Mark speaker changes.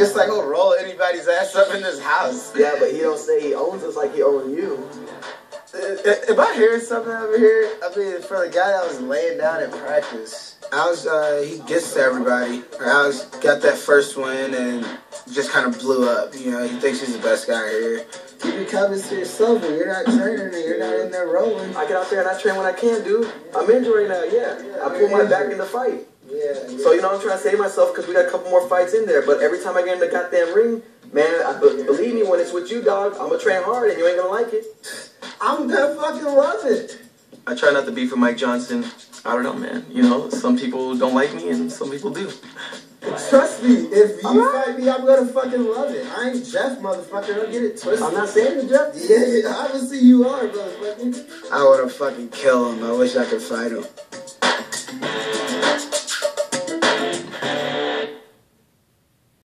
Speaker 1: just like he'll roll anybody's ass up in this house.
Speaker 2: Yeah, but he don't say he owns us like he owns you.
Speaker 1: If I hear something over here? I mean, for the guy that was laying down in practice, I was, uh, he gets to everybody. I was, got that first win and just kind of blew up. You know, he thinks he's the best guy here. You be coming to yourself when you're not training and you're not in there rolling.
Speaker 2: I get out there and I train when I can, dude. I'm injured right now, yeah. I pull my back in the fight.
Speaker 1: Yeah,
Speaker 2: So, you know, I'm trying to save myself because we got a couple more fights in there. But every time I get in the goddamn ring, man, I, be- believe me, when it's with you, dog, I'm going to train hard and you ain't going to like it.
Speaker 1: I'm gonna fucking love it.
Speaker 3: I try not to be for Mike Johnson. I don't know, man. You know, some people don't like me and some people do.
Speaker 1: Trust me, if you fight me, I'm gonna fucking love it. I ain't Jeff, motherfucker. Don't get it twisted.
Speaker 2: I'm not saying it, Jeff.
Speaker 1: Yeah, obviously you are, motherfucker. I wanna fucking kill him. I wish I could fight him.